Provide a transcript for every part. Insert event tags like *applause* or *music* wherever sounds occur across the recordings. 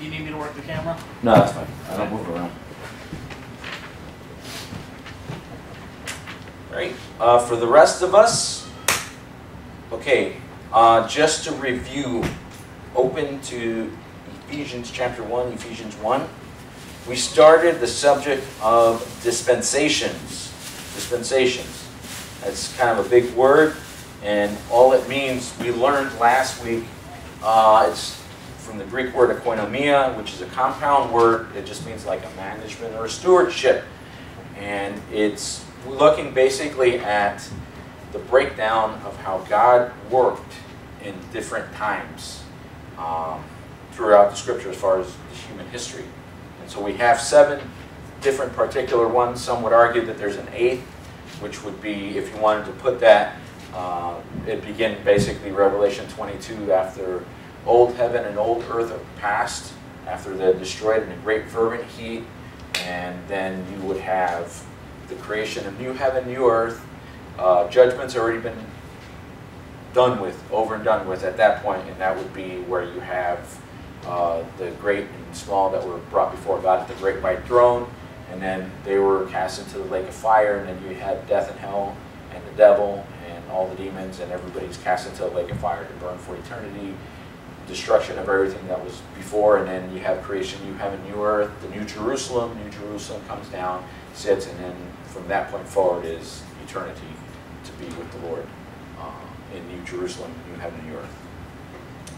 You need me to work the camera? No, that's fine. I don't move around. Right. Uh, for the rest of us, okay. Uh, just to review, open to Ephesians chapter one, Ephesians one. We started the subject of dispensations. Dispensations. That's kind of a big word, and all it means we learned last week. Uh, it's from the Greek word oikonomia, which is a compound word. It just means like a management or a stewardship. And it's looking basically at the breakdown of how God worked in different times um, throughout the scripture as far as human history. And so we have seven different particular ones. Some would argue that there's an eighth, which would be, if you wanted to put that, uh, it begin basically Revelation 22 after old heaven and old earth are passed after they're destroyed in a great fervent heat, and then you would have the creation of new heaven, new earth. Uh, judgment's already been done with, over and done with at that point, and that would be where you have uh, the great and small that were brought before God at the great white throne, and then they were cast into the lake of fire, and then you had death and hell and the devil and all the demons, and everybody's cast into the lake of fire to burn for eternity destruction of everything that was before, and then you have creation, new heaven, new earth, the new Jerusalem. New Jerusalem comes down, sits, and then from that point forward is eternity to be with the Lord uh, in New Jerusalem, new heaven, new earth.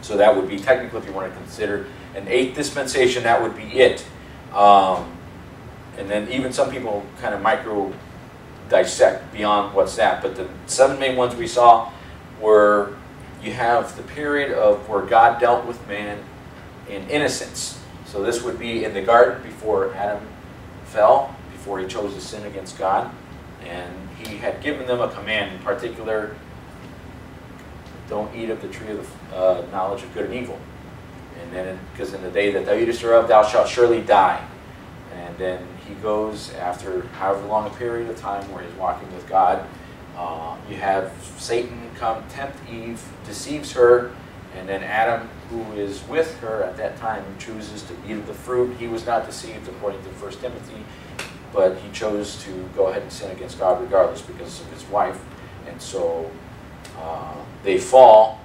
So that would be technically, if you want to consider an eighth dispensation, that would be it. Um, and then even some people kind of micro dissect beyond what's that. But the seven main ones we saw were you have the period of where God dealt with man in innocence. So this would be in the garden before Adam fell, before he chose to sin against God. And he had given them a command in particular, don't eat of the tree of the uh, knowledge of good and evil. And then, because in the day that thou eatest thereof, thou shalt surely die. And then he goes after however long a period of time where he's walking with God. Uh, you have Satan come tempt Eve, deceives her, and then Adam, who is with her at that time, chooses to eat of the fruit. He was not deceived according to 1 Timothy, but he chose to go ahead and sin against God regardless because of his wife. And so uh, they fall.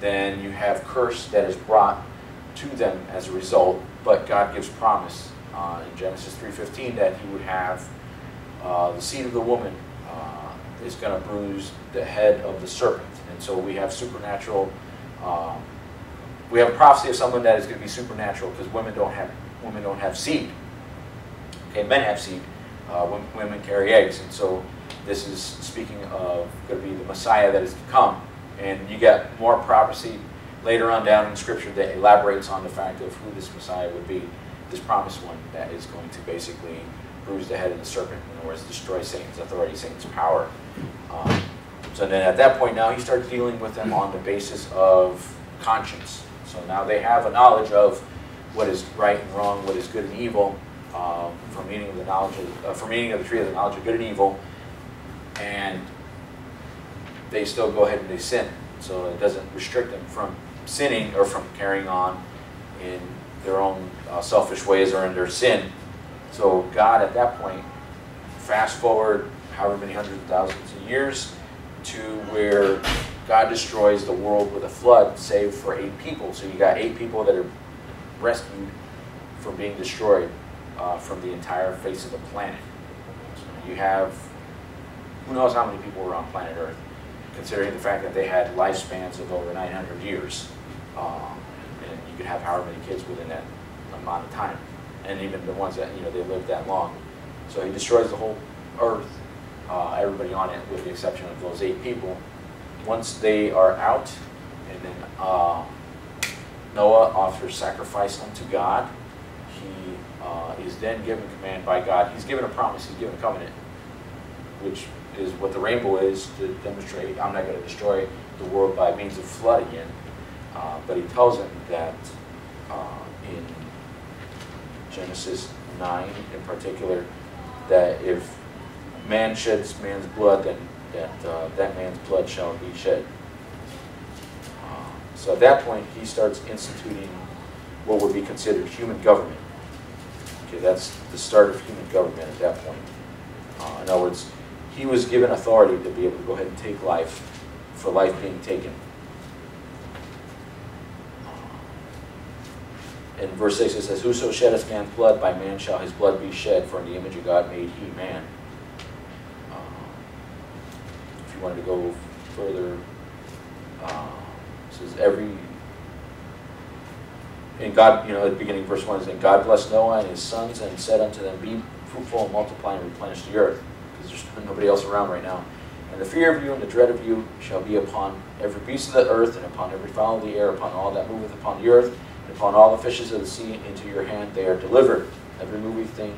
Then you have curse that is brought to them as a result, but God gives promise uh, in Genesis 3.15 that he would have uh, the seed of the woman is going to bruise the head of the serpent. And so we have supernatural, um, we have a prophecy of someone that is going to be supernatural because women don't have women don't have seed. Okay, men have seed. Uh, women carry eggs, and so this is speaking of going to be the Messiah that is to come. And you get more prophecy later on down in Scripture that elaborates on the fact of who this Messiah would be, this promised one that is going to basically bruise the head of the serpent, in other words, destroy Satan's authority, Satan's power. Um, so then at that point now he starts dealing with them on the basis of conscience. So now they have a knowledge of what is right and wrong, what is good and evil, um, from eating of the knowledge of, uh, from eating of the tree of the knowledge of good and evil, and they still go ahead and they sin. So it doesn't restrict them from sinning or from carrying on in their own uh, selfish ways or in their sin. So God at that point, fast forward however many hundreds of thousands of years to where God destroys the world with a flood, save for eight people. So you got eight people that are rescued from being destroyed uh, from the entire face of the planet. You have, who knows how many people were on planet Earth, considering the fact that they had lifespans of over 900 years. Um, and you could have however many kids within that amount of time. And even the ones that, you know, they lived that long. So he destroys the whole Earth uh, everybody on it, with the exception of those eight people. Once they are out, and then uh, Noah offers sacrifice unto God, he uh, is then given command by God. He's given a promise, he's given a covenant, which is what the rainbow is to demonstrate I'm not going to destroy the world by means of flood again. Uh, but he tells him that uh, in Genesis 9 in particular, that if man sheds man's blood, then that, uh, that man's blood shall be shed. Uh, so at that point, he starts instituting what would be considered human government. Okay, that's the start of human government at that point. Uh, in other words, he was given authority to be able to go ahead and take life for life being taken. In verse 6 it says, Whoso sheddeth man's blood, by man shall his blood be shed, for in the image of God made he man. Uh, if you wanted to go further, uh, it says, Every and God, you know, at the beginning verse 1 is, And God blessed Noah and his sons and said unto them, Be fruitful and multiply and replenish the earth. Because there's nobody else around right now. And the fear of you and the dread of you shall be upon every beast of the earth, and upon every fowl of the air, upon all that moveth upon the earth, upon all the fishes of the sea. Into your hand they are delivered. Every moving thing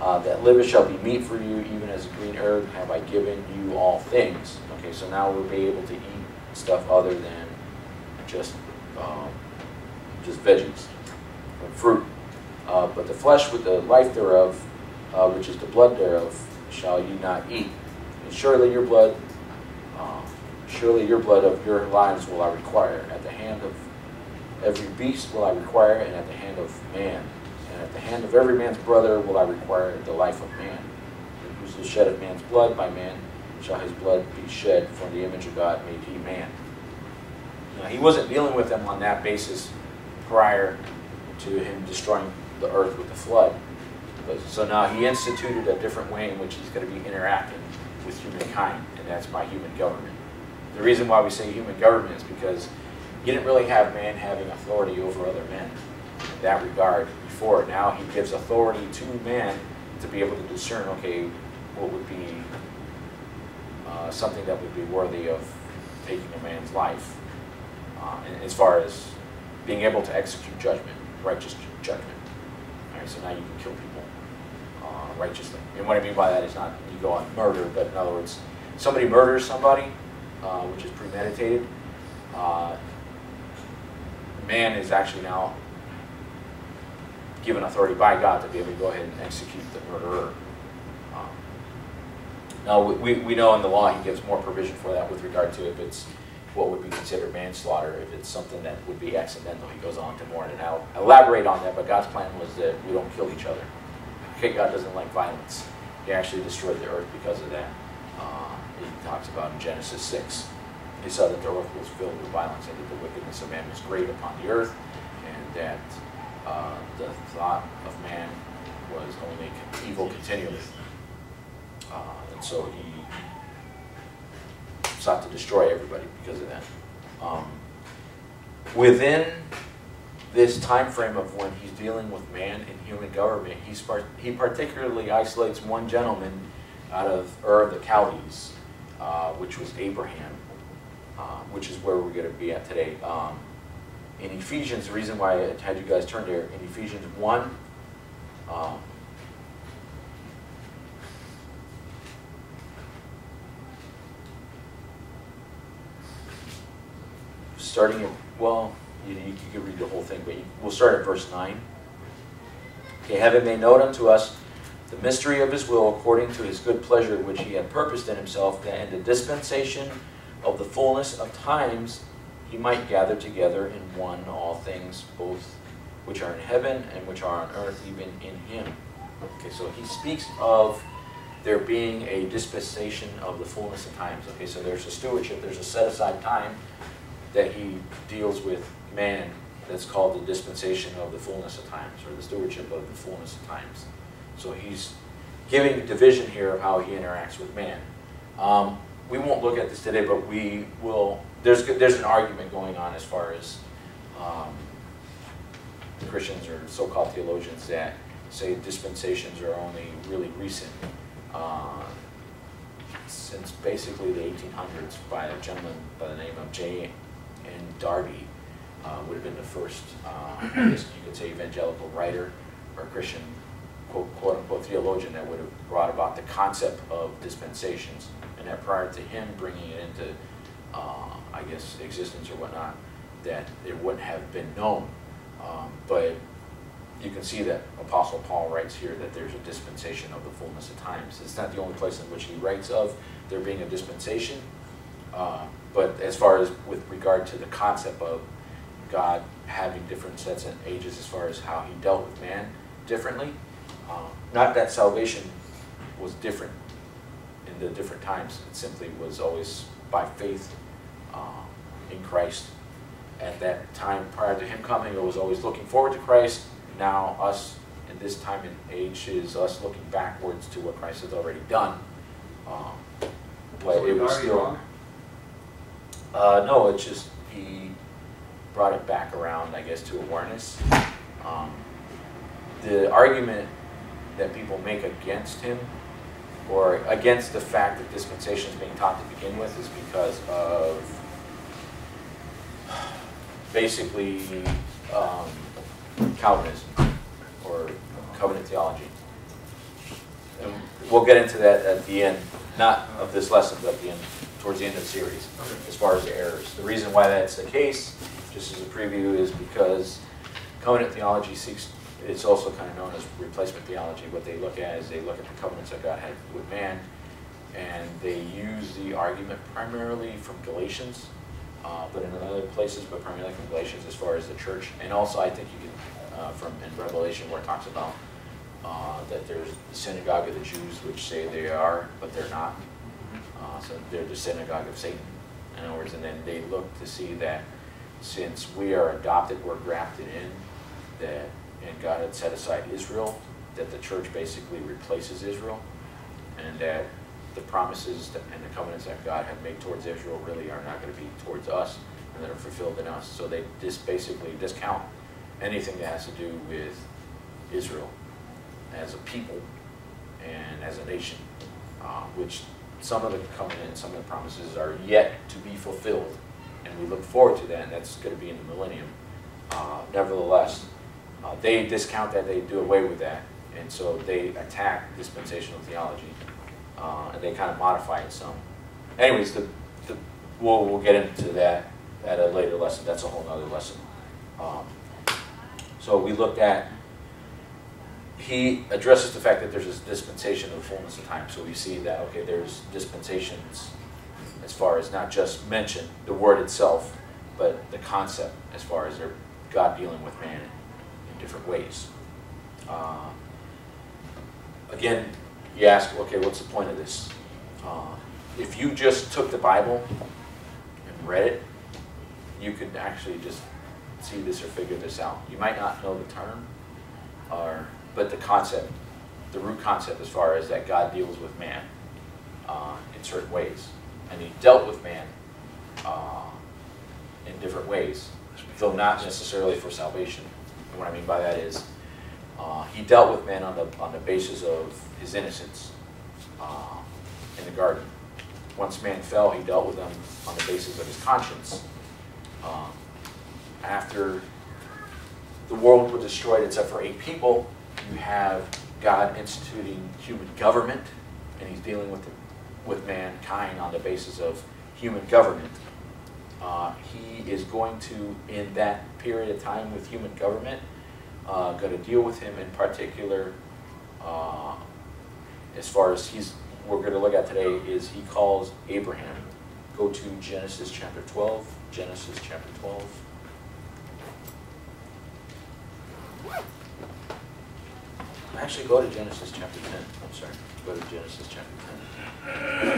uh, that liveth shall be meat for you, even as a green herb have I given you all things. Okay, so now we'll be able to eat stuff other than just um, just veggies and fruit. Uh, but the flesh with the life thereof, uh, which is the blood thereof, shall ye not eat. And surely your blood, uh, surely your blood of your lives will I require. At the hand of every beast will I require, and at the hand of man. And at the hand of every man's brother will I require the life of man. And whoso sheddeth man's blood by man shall his blood be shed, for the image of God made he man. Now, he wasn't dealing with them on that basis prior to him destroying the earth with the flood. But, so now he instituted a different way in which he's going to be interacting with humankind, and that's by human government. The reason why we say human government is because he didn't really have man having authority over other men in that regard before. Now he gives authority to man to be able to discern, okay, what would be uh, something that would be worthy of taking a man's life, uh, as far as being able to execute judgment, righteous judgment. All right, so now you can kill people uh, righteously. And what I mean by that is not you go on murder, but in other words, somebody murders somebody, uh, which is premeditated. Man is actually now given authority by God to be able to go ahead and execute the murderer. Um, now, we, we know in the law he gives more provision for that with regard to if it's what would be considered manslaughter. If it's something that would be accidental, he goes on to more. And I'll elaborate on that, but God's plan was that we don't kill each other. *laughs* Okay, God doesn't like violence. He actually destroyed the earth because of that. Uh, he talks about in Genesis 6. He saw that the earth was filled with violence and that the wickedness of man was great upon the earth, and that uh, the thought of man was only evil continually. Uh, and so he sought to destroy everybody because of that. Um, within this time frame of when he's dealing with man and human government, he's he particularly isolates one gentleman out of Ur of the Chaldees, uh, which was Abraham, uh, which is where we're going to be at today. Um, in Ephesians, the reason why I had you guys turn there, in Ephesians 1, um, starting at, well, you, you could read the whole thing, but you, we'll start at verse 9. Okay, having made known unto us the mystery of his will according to his good pleasure which he had purposed in himself, that in the dispensation of the fullness of times he might gather together in one all things, both which are in heaven and which are on earth, even in him. Okay, so he speaks of there being a dispensation of the fullness of times. Okay, so there's a stewardship, there's a set aside time that he deals with man that's called the dispensation of the fullness of times, or the stewardship of the fullness of times. So he's giving division here of how he interacts with man. Um, we won't look at this today, but we will. There's there's an argument going on as far as um, Christians or so-called theologians that say dispensations are only really recent, uh, since basically the 1800s by a gentleman by the name of J and Darby uh, would have been the first, uh, I guess you could say, evangelical writer or Christian quote, quote unquote theologian that would have brought about the concept of dispensations. And that prior to him bringing it into, uh, I guess, existence or whatnot, that it wouldn't have been known. Um, but you can see that Apostle Paul writes here that there's a dispensation of the fullness of times. It's not the only place in which he writes of there being a dispensation, uh, but as far as with regard to the concept of God having different sets and ages as far as how he dealt with man differently. Um, not that salvation was different in the different times. It simply was always by faith uh, in Christ. At that time prior to him coming, it was always looking forward to Christ. Now us in this time and age is us looking backwards to what Christ has already done. Um, but So it was still. Uh, no, it's just he brought it back around, I guess, to awareness. Um, the argument that people make against him or against the fact that dispensation is being taught to begin with is because of basically um, Calvinism or covenant theology. And we'll get into that at the end, not of this lesson, but at the end, towards the end of the series, as far as the errors. The reason why that's the case, just as a preview, is because covenant theology seeks, it's also kind of known as replacement theology. What they look at is they look at the covenants that God had with man, and they use the argument primarily from Galatians, uh, but in other places, but primarily from Galatians as far as the church. And also, I think you can, uh, from in Revelation, where it talks about uh, that there's the synagogue of the Jews, which say they are, but they're not. Uh, so they're the synagogue of Satan, in other words. And then they look to see that since we are adopted, we're grafted in, that and God had set aside Israel, that the church basically replaces Israel, and that the promises and the covenants that God had made towards Israel really are not going to be towards us, and that are fulfilled in us. So they just basically discount anything that has to do with Israel as a people and as a nation, uh, which some of the covenant, some of the promises are yet to be fulfilled, and we look forward to that, and that's going to be in the millennium. Uh, nevertheless, uh, they discount that, they do away with that, and so they attack dispensational theology, uh, and they kind of modify it some. Anyways, the, the, we'll, we'll get into that at a later lesson, that's a whole nother lesson. Um, so we looked at he addresses the fact that there's this dispensation of the fullness of time. So we see that, okay, there's dispensations as far as not just mention the word itself, but the concept as far as God dealing with man different ways. Uh, again, you ask, okay, what's the point of this? Uh, if you just took the Bible and read it, you could actually just see this or figure this out. You might not know the term, or but the concept, the root concept as far as that God deals with man uh, in certain ways. And he dealt with man uh, in different ways, though not necessarily for salvation. And what I mean by that is uh, he dealt with man on the, on the basis of his innocence uh, in the garden. Once man fell, he dealt with them on the basis of his conscience. Um, after the world was destroyed except for eight people, you have God instituting human government, and he's dealing with, the, with mankind on the basis of human government. Uh, he is going to, in that period of time with human government, uh, going to deal with him in particular, uh, as far as he's, we're going to look at today, is he calls Abraham. Go to Genesis chapter 12. Genesis chapter 12. Actually, go to Genesis chapter 10. I'm sorry. Go to Genesis chapter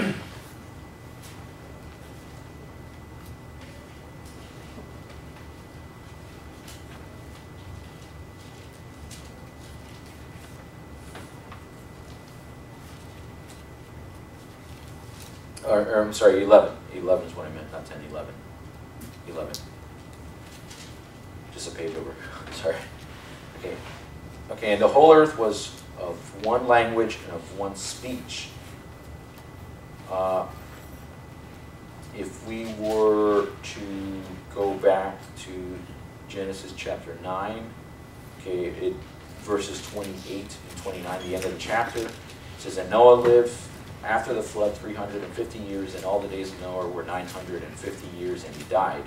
10. Or, I'm sorry, 11. 11 is what I meant, not 10, 11. 11. Just a page over. *laughs* sorry. Okay. Okay, and the whole earth was of one language and of one speech. Uh, if we were to go back to Genesis chapter 9, okay, it, verses 28 and 29, the end of the chapter, it says, And Noah lived after the flood 350 years, and all the days of Noah were 950 years, and he died.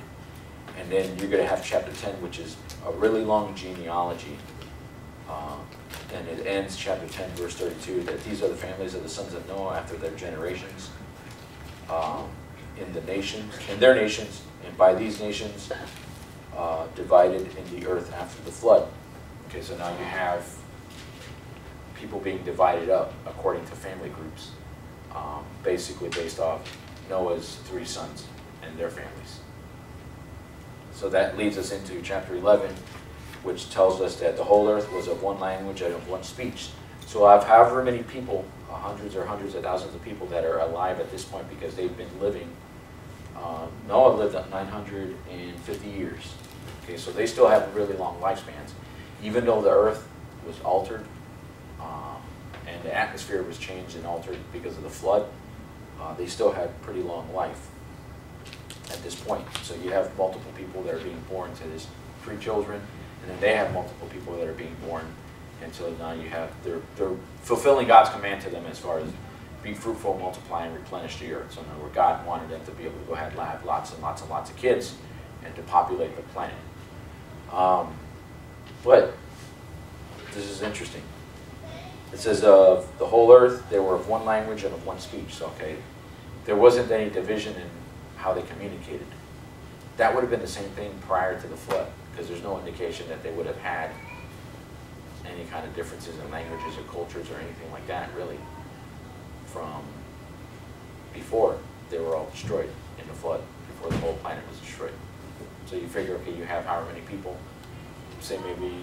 And then you're going to have chapter 10, which is a really long genealogy. Uh, and it ends chapter 10, verse 32, that these are the families of the sons of Noah after their generations um, in the nations, in their nations, and by these nations uh, divided in the earth after the flood. Okay, so now you have people being divided up according to family groups, um, basically based off Noah's three sons and their families. So that leads us into chapter 11, which tells us that the whole earth was of one language and of one speech. So I have however many people, uh, hundreds or hundreds of thousands of people that are alive at this point because they've been living. Uh, Noah lived 950 years. Okay, so they still have really long lifespans. Even though the earth was altered um, and the atmosphere was changed and altered because of the flood, uh, they still had pretty long life at this point. So you have multiple people that are being born to this three children, and then they have multiple people that are being born. And so now you have, they're, they're fulfilling God's command to them as far as be fruitful, multiply, and replenish the earth. So now where God wanted them to be able to go ahead and have lots and lots and lots of kids and to populate the planet. Um, but this is interesting. It says of the whole earth, they were of one language and of one speech. So, okay, there wasn't any division in how they communicated. That would have been the same thing prior to the flood, because there's no indication that they would have had any kind of differences in languages or cultures or anything like that, really, from before they were all destroyed in the flood, before the whole planet was destroyed. So you figure, okay, you have however many people, say maybe,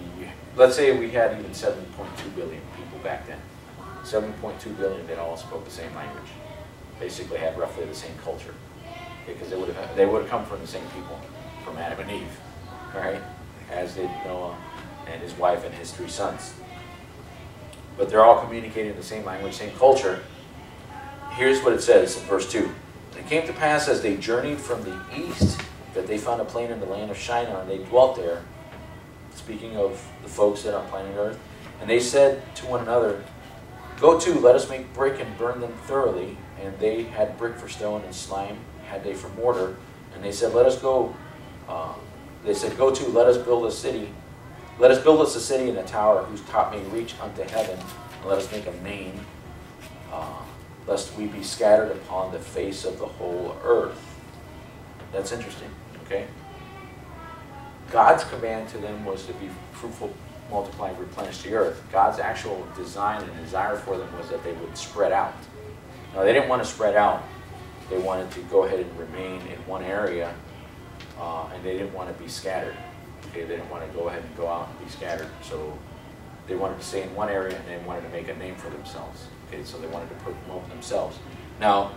let's say we had even 7.2 billion people back then. 7.2 billion that all spoke the same language, basically had roughly the same culture, because they would have they would have come from the same people, from Adam and Eve, right? As did Noah and his wife and his three sons. But they're all communicating the same language, same culture. Here's what it says in verse 2. It came to pass as they journeyed from the east that they found a plain in the land of Shinar, and they dwelt there, speaking of the folks that on planet Earth. And they said to one another, Go to, let us make brick and burn them thoroughly. And they had brick for stone and slime had they for mortar. And they said, Let us go. Uh, they said, Go to, let us build a city. Let us build us a city and a tower whose top may reach unto heaven. And let us make a name, uh, lest we be scattered upon the face of the whole earth. That's interesting, okay? God's command to them was to be fruitful, multiply, and replenish the earth. God's actual design and desire for them was that they would spread out. Now, they didn't want to spread out. They wanted to go ahead and remain in one area, uh, and they didn't want to be scattered. Okay, they didn't want to go ahead and go out and be scattered. So they wanted to stay in one area, and they wanted to make a name for themselves. Okay, so they wanted to promote themselves. Now,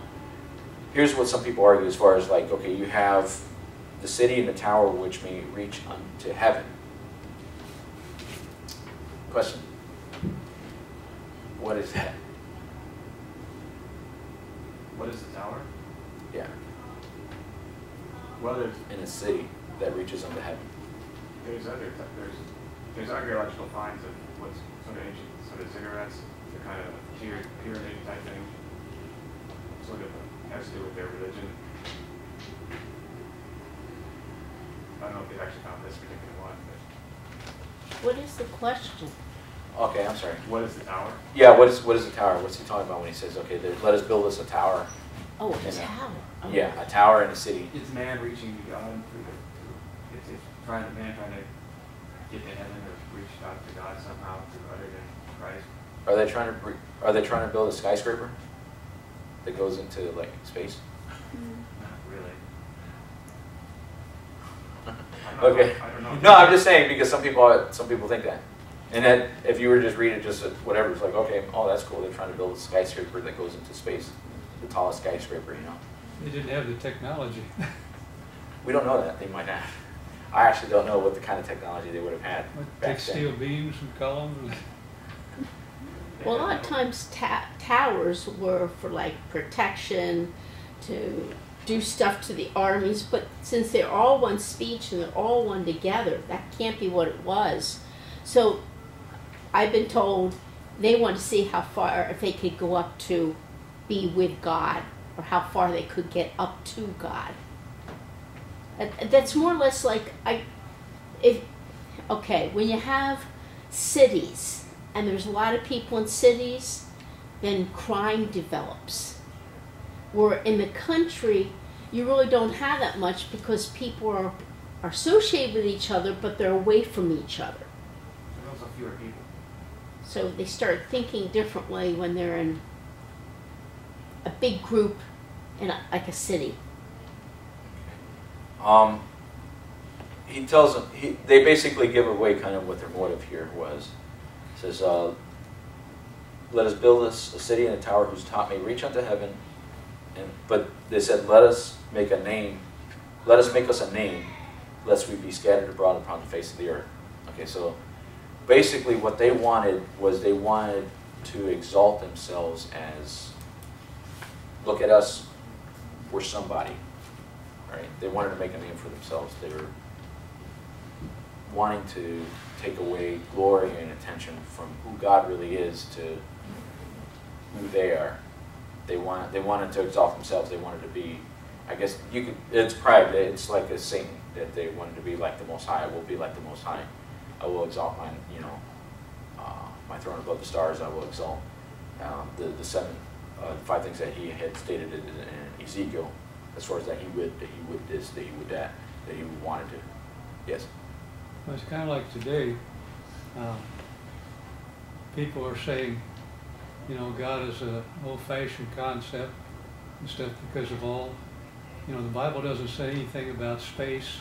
here's what some people argue as far as like, okay, you have the city and the tower which may reach unto heaven. Question. What is that? What is the tower? Yeah, Well, there's, in a city that reaches unto heaven. there's other, there's, there's archaeological finds of what's sort of ancient, sort of ziggurats, the kind of pyramid, type thing. Sort of has to do with their religion. I don't know if they've actually found this particular one, but What is the question? Okay, I'm sorry. what is the tower? Yeah, what is what is the tower? What's he talking about when he says, okay, there, let us build us a tower? Oh, a Yeah. tower. Oh. Yeah, a tower in a city. It's man reaching to God through the, through, it's, it's trying, man trying to get to heaven or reach out to God somehow through other than Christ. Are they trying to are they trying to build a skyscraper that goes into like space? Not really. I don't know. Okay. I don't know. No, I'm just saying because some people some people think that, and that if you were to just read it just uh, whatever, it's like okay, oh that's cool. They're trying to build a skyscraper that goes into space, the tallest skyscraper, you know. They didn't have the technology. *laughs* We don't know that they might have. I actually don't know what the kind of technology they would have had What, back Take steel then. beams and columns. *laughs* Well, a lot of times ta- towers were for like protection, to do stuff to the armies, but since they're all one speech and they're all one together, that can't be what it was. So I've been told they want to see how far, if they could go up to be with God, or how far they could get up to God. That's more or less like I, if, okay, when you have cities and there's a lot of people in cities, then crime develops. Where in the country, you really don't have that much because people are are associated with each other, but they're away from each other. There's also fewer people. So they start thinking differently when they're in a big group in a, like a city. Um, he tells them, he, they basically give away kind of what their motive here was. He says, uh, let us build us a city and a tower whose top may reach unto heaven. And, but they said, let us make a name, let us make us a name, lest we be scattered abroad upon the face of the earth. Okay, so basically what they wanted was they wanted to exalt themselves as, look at us, we're somebody. Right? They wanted to make a name for themselves. They were wanting to take away glory and attention from who God really is to who they are. They want they wanted to exalt themselves. They wanted to be, I guess you could. It's pride. It's like a Satan that they wanted to be like the Most High. I will be like the Most High. I will exalt my you know uh, my throne above the stars. I will exalt um, the the seven uh, five things that he had stated in, in Ezekiel as far as that he would that he would this that he would that that he wanted to. Yes. Well, It's kind of like today, um, people are saying, you know, God is a old-fashioned concept and stuff because of all, you know, the Bible doesn't say anything about space,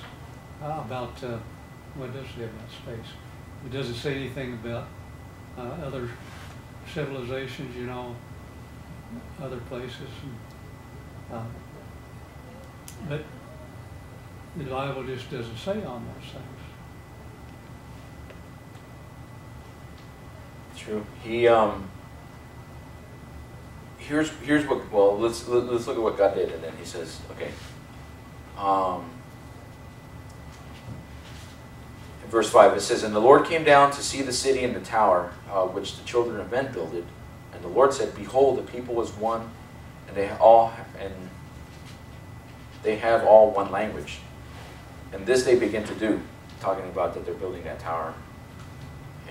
uh, about, uh, what does it say about space? It doesn't say anything about uh, other civilizations, you know, other places. And, um, but the Bible just doesn't say on those things. True. He um. Here's here's what well let's let- let's look at what God did and then he says okay. Um. In verse five it says and the Lord came down to see the city and the tower uh, which the children of men builded and the Lord said behold the people was one and they all and they have all one language and this they begin to do talking about that they're building that tower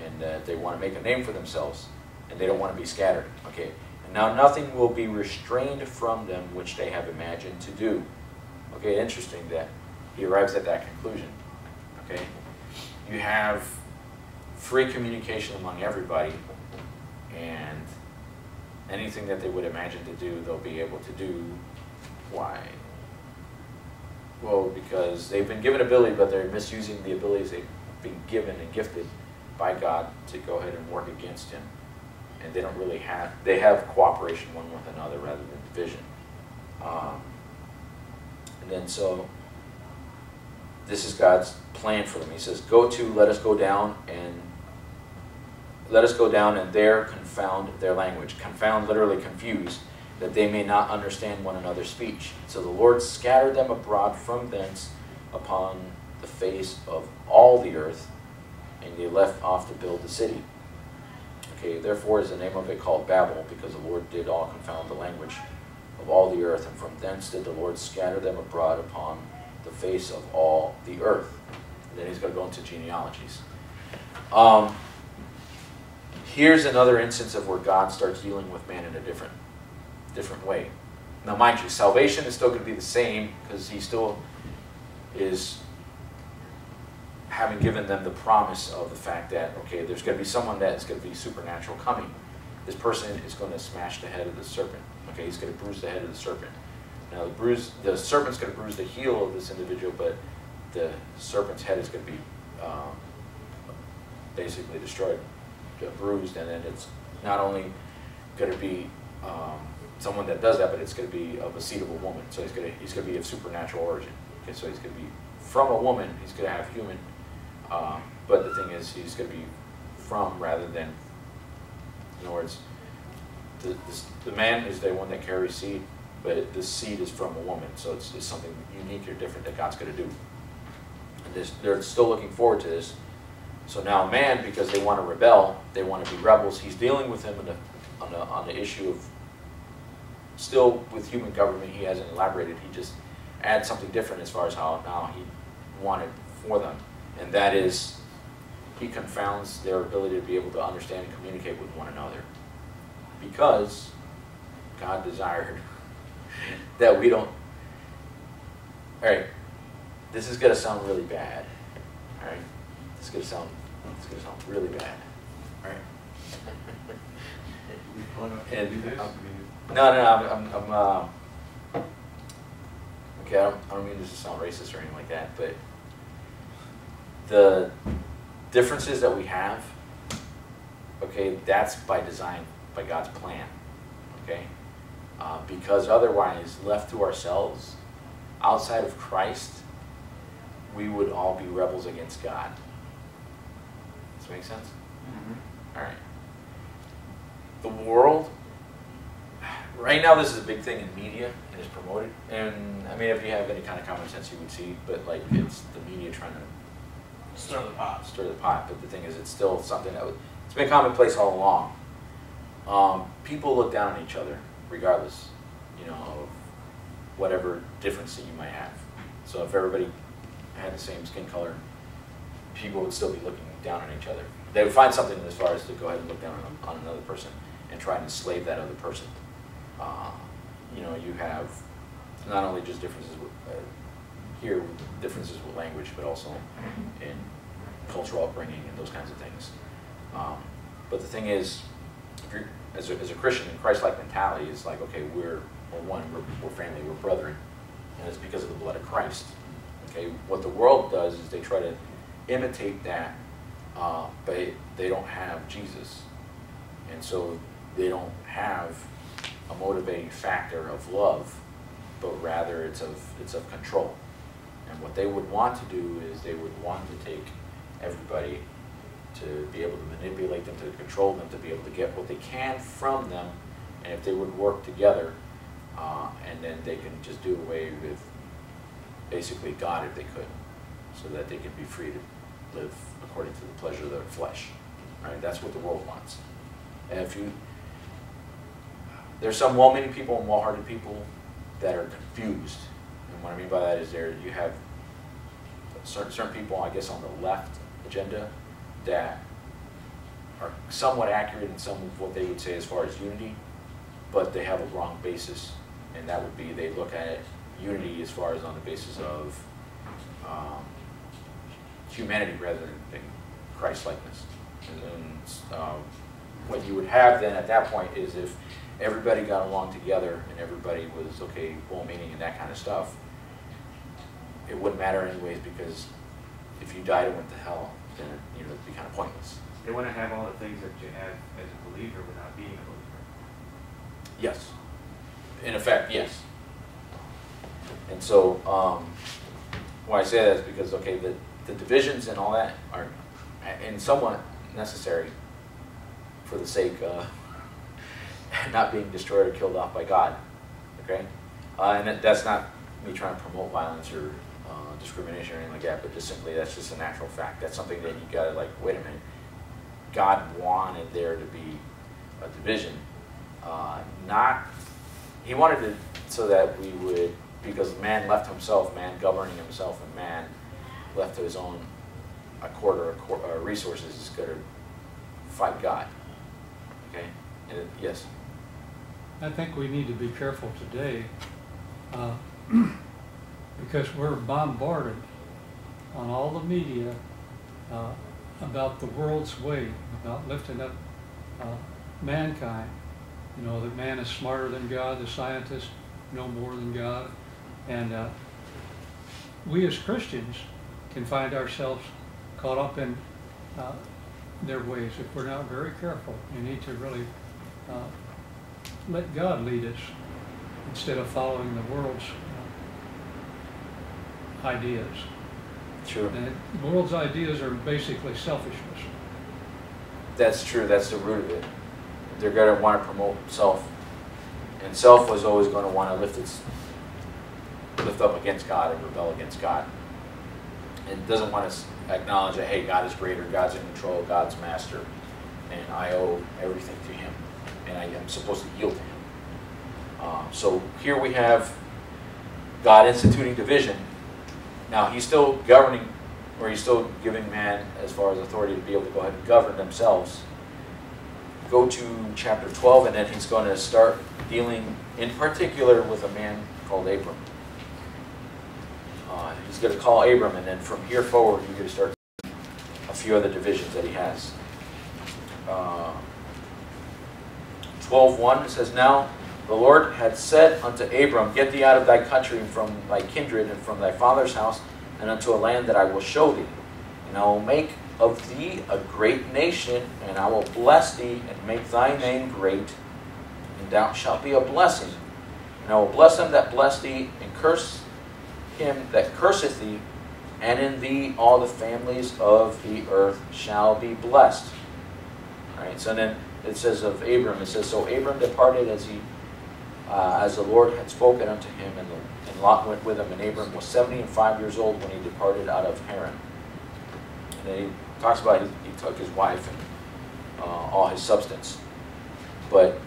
and that they want to make a name for themselves, and they don't want to be scattered. Okay, now nothing will be restrained from them which they have imagined to do. Okay, interesting that he arrives at that conclusion. Okay, you have free communication among everybody, and anything that they would imagine to do, they'll be able to do. Why? Well, because they've been given ability, but they're misusing the abilities they've been given and gifted by God to go ahead and work against Him. And they don't really have, they have cooperation one with another rather than division. Um, and then so, this is God's plan for them. He says, Go to, let us go down and let us go down and there confound their language. Confound, literally confuse, that they may not understand one another's speech. So the Lord scattered them abroad from thence upon the face of all the earth, and they left off to build the city. Okay, therefore is the name of it called Babel, because the Lord did all confound the language of all the earth, and from thence did the Lord scatter them abroad upon the face of all the earth. And then he's going to go into genealogies. Um, here's another instance of where God starts dealing with man in a different, different way. Now, mind you, salvation is still going to be the same because he still is having given them the promise of the fact that, okay, there's going to be someone that's going to be supernatural coming. This person is going to smash the head of the serpent. Okay, he's going to bruise the head of the serpent. Now, the bruise, the serpent's going to bruise the heel of this individual, but the serpent's head is going to be um, basically destroyed, uh, bruised, and then it's not only going to be um, someone that does that, but it's going to be of a seed of a woman. So he's going to he's going to be of supernatural origin. Okay, so he's going to be from a woman. He's going to have human, um, but the thing is, he's going to be from rather than. In other words, the, this, the man is the one that carries seed, but the seed is from a woman, so it's, it's something unique or different that God's going to do. And this, they're still looking forward to this. So now man, because they want to rebel, they want to be rebels, he's dealing with them the, on, the, on the issue of, still with human government, he hasn't elaborated, he just adds something different as far as how now he wanted for them. And that is, he confounds their ability to be able to understand and communicate with one another. Because God desired *laughs* that we don't, all right, this is gonna sound really bad, all right? This is gonna sound, it's gonna sound really bad, all right? *laughs* We plan on And, um, No, no, no, I'm, I'm, I'm, uh, okay, I don't, I don't mean this to sound racist or anything like that, but the differences that we have, okay, that's by design, by God's plan, okay? Uh, because otherwise, left to ourselves, outside of Christ, we would all be rebels against God. Does that make sense? All right. The world, right now, this is a big thing in media and is promoted. And I mean, if you have any kind of common sense, you would see. But like, it's the media trying to Stir the pot. stir the pot. But the thing is, it's still something that would, it's been commonplace all along. Um, people look down on each other, regardless, you know, of whatever difference that you might have. So if everybody had the same skin color, people would still be looking down on each other. They would find something as far as to go ahead and look down on, on another person and try and enslave that other person. Uh, you know, you have not only just differences with, uh, here, differences with language, but also in cultural upbringing and those kinds of things. Um, but the thing is, if you're, as a, as a Christian, in Christ-like mentality, it's like, okay, we're, we're one, we're, we're family, we're brethren, and it's because of the blood of Christ. Okay, what the world does is they try to imitate that, uh, but they don't have Jesus, and so they don't have a motivating factor of love, but rather it's of it's of control. And what they would want to do is they would want to take everybody to be able to manipulate them, to control them, to be able to get what they can from them. And if they would work together, uh, and then they can just do away with basically God if they could, so that they can be free to live according to the pleasure of their flesh. Right? That's what the world wants. And if you, there's some well-meaning people and well-hearted people that are confused. And what I mean by that is there you have certain, certain people, I guess, on the left agenda that are somewhat accurate in some of what they would say as far as unity, but they have a wrong basis, and that would be they look at unity as far as on the basis of um, humanity rather than, than Christ-likeness. And then um, what you would have then at that point is if everybody got along together and everybody was okay, well-meaning and that kind of stuff, it wouldn't matter anyways because if you died and went to hell, then you know it'd be kind of pointless. They want to have all the things that you have as a believer without being a believer. Yes. In effect, yes. And so, um, why I say that is because, okay, the, the divisions and all that are, and somewhat necessary for the sake of *laughs* not being destroyed or killed off by God, okay? Uh, and that's not me trying to promote violence or uh, discrimination or anything like that, but just simply, that's just a natural fact. That's something that you gotta like, wait a minute. God wanted there to be a division, uh, not, he wanted it so that we would, because man left himself, man governing himself, and man left to his own accord or or resources is going to fight God. Okay? And it, yes, I think we need to be careful today, uh, *clears throat* because we're bombarded on all the media uh, about the world's way, about lifting up uh, mankind. You know, that man is smarter than God, the scientists know more than God. And uh, we as Christians can find ourselves caught up in uh, their ways if we're not very careful. We need to really uh, let God lead us instead of following the world's ideas. true. And the world's ideas are basically selfishness. That's true. That's the root of it. They're going to want to promote self, and self was always going to want to lift its lift up against God and rebel against God. And doesn't want to acknowledge that hey, God is greater, God's in control, God's master, and I owe everything to Him, and I am supposed to yield to Him. Uh, so here we have God instituting division. Now He's still governing, or He's still giving man as far as authority to be able to go ahead and govern themselves. Go to chapter 12, and then He's going to start dealing in particular with a man called Abram. Uh, he's going to call Abram, and then from here forward, you're going to start a few other divisions that he has. Uh, 12.1, it says, Now the Lord had said unto Abram, Get thee out of thy country and from thy kindred and from thy father's house, and unto a land that I will show thee. And I will make of thee a great nation, and I will bless thee and make thy name great, and thou shalt be a blessing. And I will bless them that bless thee, and curse him that curseth thee, and in thee all the families of the earth shall be blessed. All right, so then it says of Abram, it says, So Abram departed as he uh, as the Lord had spoken unto him, and, the, and Lot went with him, and Abram was seventy and five years old when he departed out of Haran. And he talks about he took his wife and uh, all his substance. But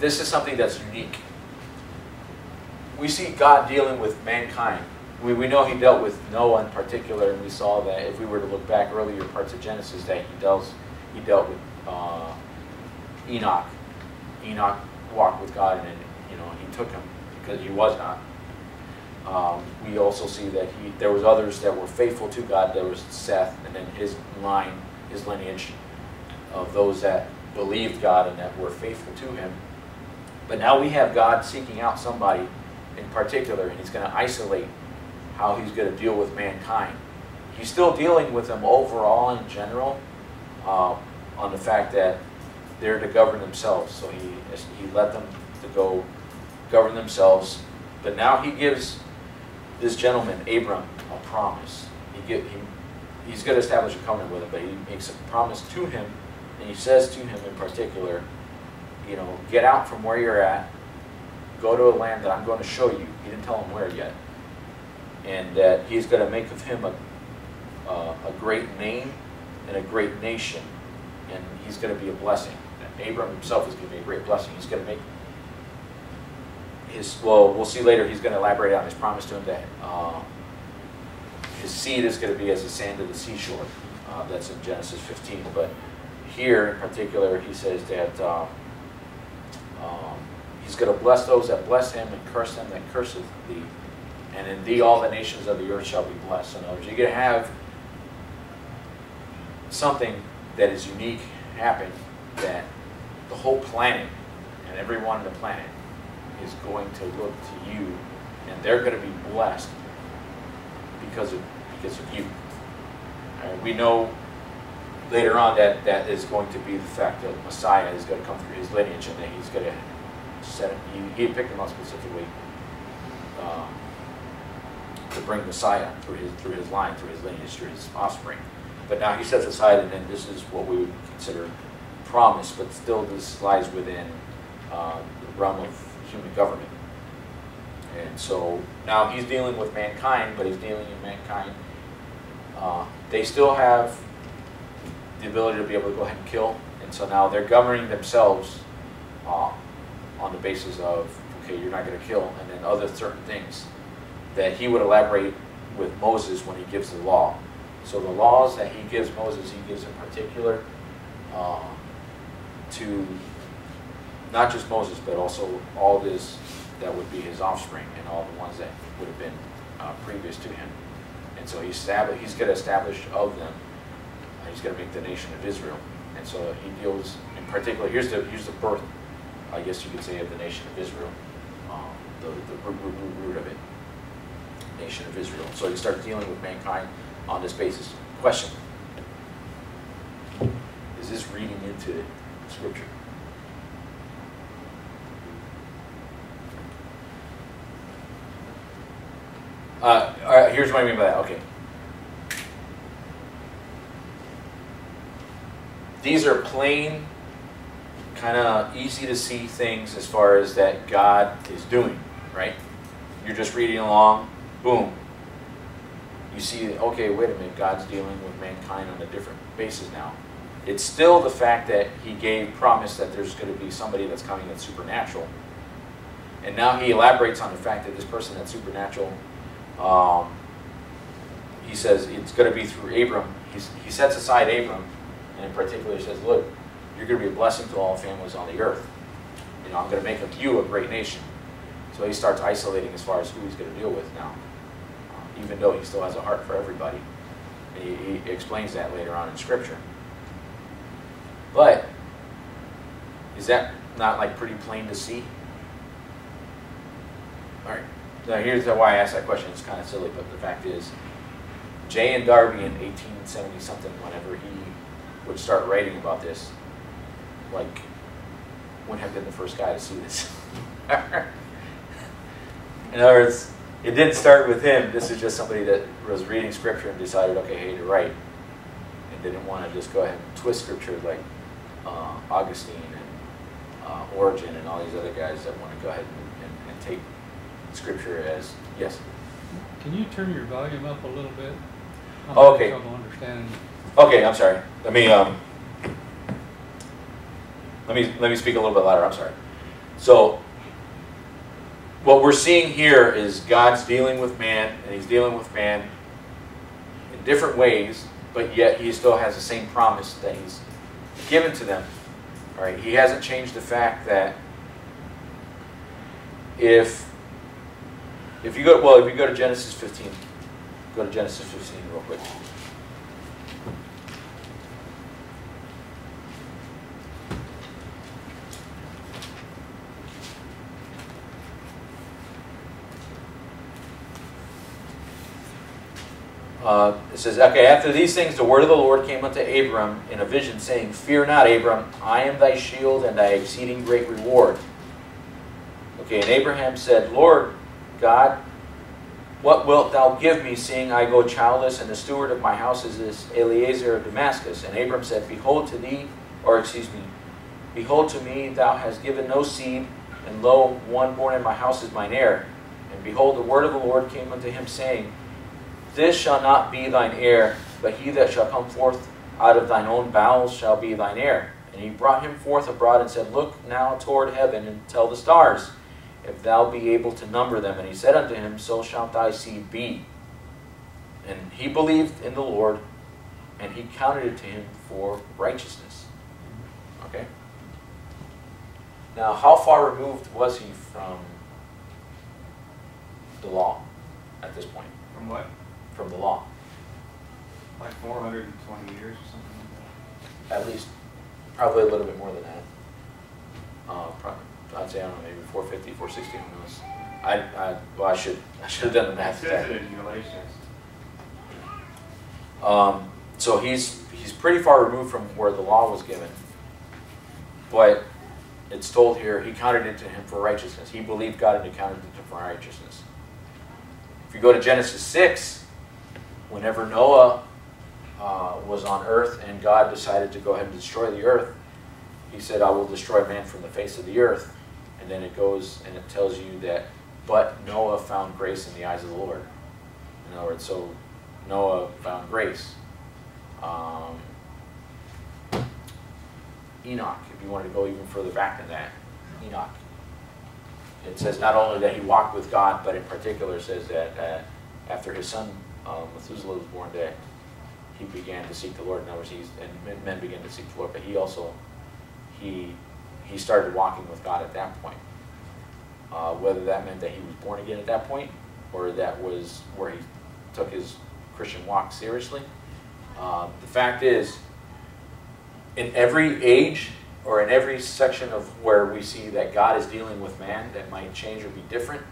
this is something that's unique. We see God dealing with mankind. We, we know he dealt with Noah in particular, and we saw that if we were to look back earlier parts of Genesis, that he dealt, he dealt with uh, Enoch. Enoch walked with God, and you know he took him because he was not. Um, we also see that he there was others that were faithful to God. There was Seth, and then his line, his lineage of those that believed God and that were faithful to Him. But now we have God seeking out somebody in particular, and He's going to isolate how He's going to deal with mankind. He's still dealing with them overall in general uh, on the fact that they're to govern themselves. So he, he let them to go govern themselves. But now he gives this gentleman, Abram, a promise. He he, he's going to establish a covenant with him, but he makes a promise to him, and he says to him in particular, you know, get out from where you're at, go to a land that I'm going to show you. He didn't tell him where yet. And that he's going to make of him a, uh, a great name and a great nation, and he's going to be a blessing. Abram himself is going to be a great blessing. He's going to make his, well, we'll see later, he's going to elaborate on his promise to him that uh, his seed is going to be as the sand of the seashore. Uh, that's in Genesis 15. But here in particular, he says that uh, um, he's going to bless those that bless him and curse them that curseth thee. And in thee all the nations of the earth shall be blessed. In other words, you're going to have something that is unique happen that the whole planet and everyone on the planet is going to look to you and they're going to be blessed because of because of you. And we know later on that that is going to be the fact that Messiah is going to come through his lineage and that he's going to set it. He, he picked him out specifically uh, to bring Messiah through his through his line, through his lineage, through his offspring. But now he sets aside, and then this is what we would consider promise, but still this lies within uh, the realm of human government. And so now he's dealing with mankind, but he's dealing with mankind. Uh, they still have the ability to be able to go ahead and kill, and so now they're governing themselves uh, on the basis of, okay, you're not going to kill, and then other certain things that he would elaborate with Moses when he gives the law. So the laws that he gives Moses, he gives in particular uh, to not just Moses, but also all this that would be his offspring and all the ones that would have been uh, previous to him. And so he's, he's going to establish of them, uh, he's going to make the nation of Israel. And so he deals in particular, here's the, here's the birth, I guess you could say, of the nation of Israel, um, the, the root, root, root, root of it, nation of Israel. So he starts dealing with mankind on this basis. Question. Is this reading into Scripture? Uh, all right, here's what I mean by that. Okay. These are plain, kind of easy to see things as far as that God is doing, right? You're just reading along, boom, you see, okay, wait a minute, God's dealing with mankind on a different basis now. It's still the fact that he gave promise that there's going to be somebody that's coming that's supernatural. And now he elaborates on the fact that this person that's supernatural, um, he says it's going to be through Abram. He's, he sets aside Abram, and in particular he says, look, you're going to be a blessing to all families on the earth. You know, I'm going to make of you a great nation. So he starts isolating as far as who he's going to deal with now. even though he still has a heart for everybody. And he, he explains that later on in Scripture. But is that not like pretty plain to see? All right. Now here's why I asked that question. It's kind of silly, but the fact is, J.N. Darby in 1870 something, whenever he would start writing about this, like, would have been the first guy to see this. *laughs* in other words, it didn't start with him. This is just somebody that was reading scripture and decided, okay, hey, to write, and didn't want to just go ahead and twist scripture like uh, Augustine uh, Origen and all these other guys that want to go ahead and, and, and take scripture as yes. Can you turn your volume up a little bit? I'm Oh, okay. Trouble understanding. Okay, I'm sorry. Let me um, let me let me speak a little bit louder. I'm sorry. So what we're seeing here is God's dealing with man, and He's dealing with man in different ways, but yet He still has the same promise that He's given to them. All right, He hasn't changed the fact that if if you go well, if you go to Genesis 15, go to Genesis 15 real quick. Uh, it says, okay, after these things, the word of the Lord came unto Abram in a vision, saying, Fear not, Abram, I am thy shield and thy exceeding great reward. Okay, and Abraham said, Lord God, what wilt thou give me, seeing I go childless, and the steward of my house is this Eliezer of Damascus? And Abram said, Behold to thee, or excuse me, behold to me, thou hast given no seed, and lo, one born in my house is mine heir. And behold, the word of the Lord came unto him, saying, this shall not be thine heir, but he that shall come forth out of thine own bowels shall be thine heir. And he brought him forth abroad and said, Look now toward heaven and tell the stars, if thou be able to number them. And he said unto him, So shalt thy seed be. And he believed in the Lord, and he counted it to him for righteousness. Okay? Now, how far removed was he from the law at this point? From what? From the law? Like four hundred and twenty years or something like that? At least, probably a little bit more than that. Uh, probably, I'd say, I don't know, maybe 450, 460, who knows? I, I, well, I should, I should have done the It math. says it in Galatians. Um, so he's, he's pretty far removed from where the law was given. But it's told here, he counted it to him for righteousness. He believed God and he counted it to him for righteousness. If you go to Genesis 6, whenever Noah uh, was on earth and God decided to go ahead and destroy the earth, he said, I will destroy man from the face of the earth. And then it goes and it tells you that, but Noah found grace in the eyes of the Lord. In other words, so Noah found grace. Um, Enoch, if you wanted to go even further back than that, Enoch. It says not only that he walked with God, but in particular says that uh, after his son um, Methuselah was born, that he began to seek the Lord. In other words, he's, and men- began to seek the Lord, but he also he he started walking with God at that point. Uh, whether that meant that he was born again at that point, or that was where he took his Christian walk seriously. Um, the fact is, in every age or in every section of where we see that God is dealing with man that might change or be different,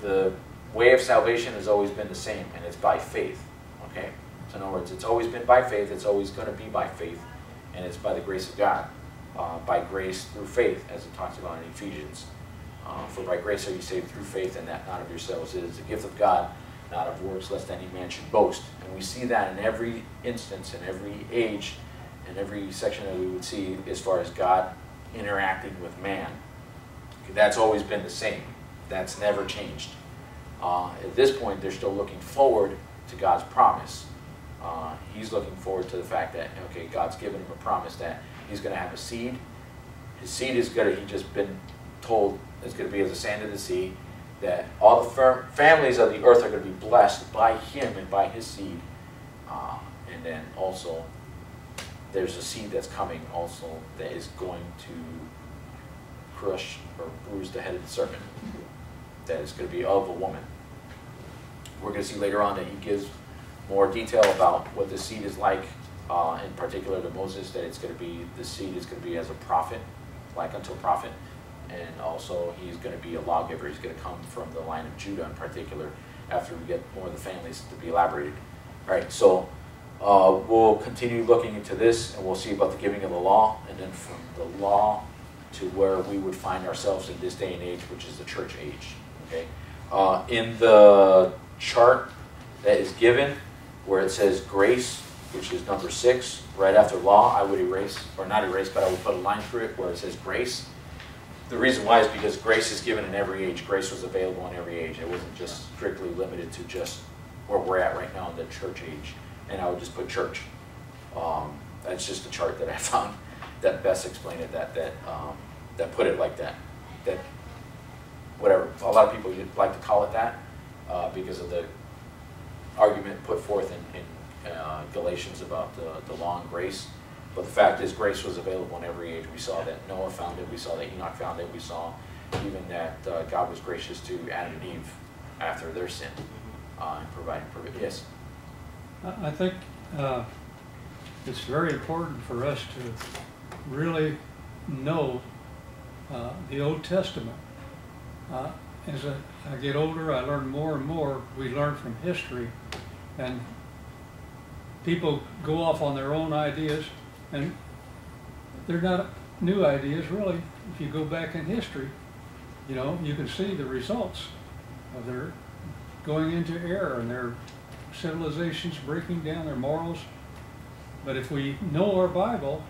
the way of salvation has always been the same, and it's by faith. Okay? So in other words, it's always been by faith, it's always going to be by faith, and it's by the grace of God. Uh, by grace through faith, as it talks about in Ephesians. Uh, for by grace are you saved through faith, and that not of yourselves. It is the gift of God, not of works, lest any man should boast. And we see that in every instance, in every age, in every section that we would see as far as God interacting with man. That's always been the same. That's never changed. Uh, at this point, they're still looking forward to God's promise. Uh, he's looking forward to the fact that, okay, God's given him a promise that he's going to have a seed. His seed is going to, he's just been told, is going to be as the sand of the sea, that all the families of the earth are going to be blessed by him and by his seed. Uh, and then also, there's a seed that's coming also that is going to crush or bruise the head of the serpent. That is going to be of a woman. We're gonna see later on that he gives more detail about what the seed is like, uh, in particular to Moses, that it's gonna be, the seed is gonna be as a prophet, like unto a prophet. And also, he's gonna be a lawgiver, he's gonna come from the line of Judah in particular, after we get more of the families to be elaborated. Alright, so, uh, we'll continue looking into this, and we'll see about the giving of the law, and then from the law to where we would find ourselves in this day and age, which is the church age, okay? Uh, in the chart that is given, where it says grace, which is number six, right after law, I would erase, or not erase, but I would put a line through it where it says grace. The reason why is because grace is given in every age. Grace was available in every age. It wasn't just strictly limited to just where we're at right now in the church age. And I would just put church. Um, that's just a chart that I *laughs* found that best explained it, that, that, um, that put it like that. That, whatever, a lot of people like to call it that, uh, because of the argument put forth in, in uh, Galatians about the, the law and grace. But the fact is, grace was available in every age. We saw that Noah found it, we saw that Enoch found it, we saw even that uh, God was gracious to Adam and Eve after their sin, uh, and providing, provi- yes, I I think uh, it's very important for us to really know uh, the Old Testament. As I get older, I learn more and more. We learn from history, and people go off on their own ideas, and they're not new ideas, really. If you go back in history, you know, you can see the results of their going into error and their civilizations breaking down their morals. But if we know our Bible,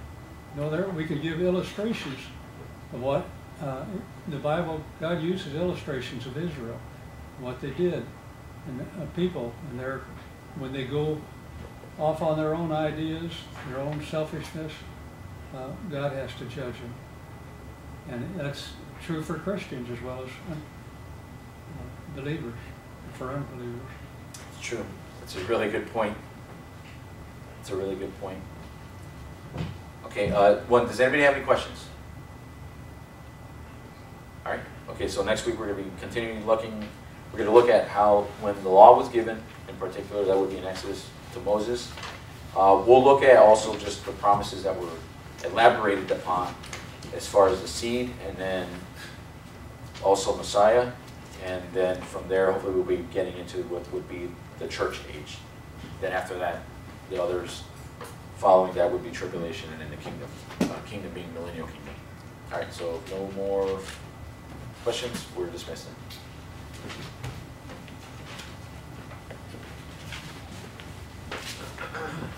know, there we can give illustrations of what uh, the Bible. God uses illustrations of Israel, what they did, and uh, people, and their when they go off on their own ideas, their own selfishness, uh, God has to judge them, and that's true for Christians as well as uh, believers, for unbelievers. it's true. It's a really good point. It's a really good point. Okay, uh, one, does anybody have any questions? All right, okay, so next week we're gonna be continuing looking, we're gonna look at how, when the law was given, in particular, that would be in Exodus to Moses. Uh, we'll look at also just the promises that were elaborated upon as far as the seed, and then also Messiah, and then from there, hopefully we'll be getting into what would be the church age. Then after that, the others following that would be tribulation and then the kingdom, uh, kingdom being millennial kingdom. All right, so no more Questions? We're dismissing. *clears throat*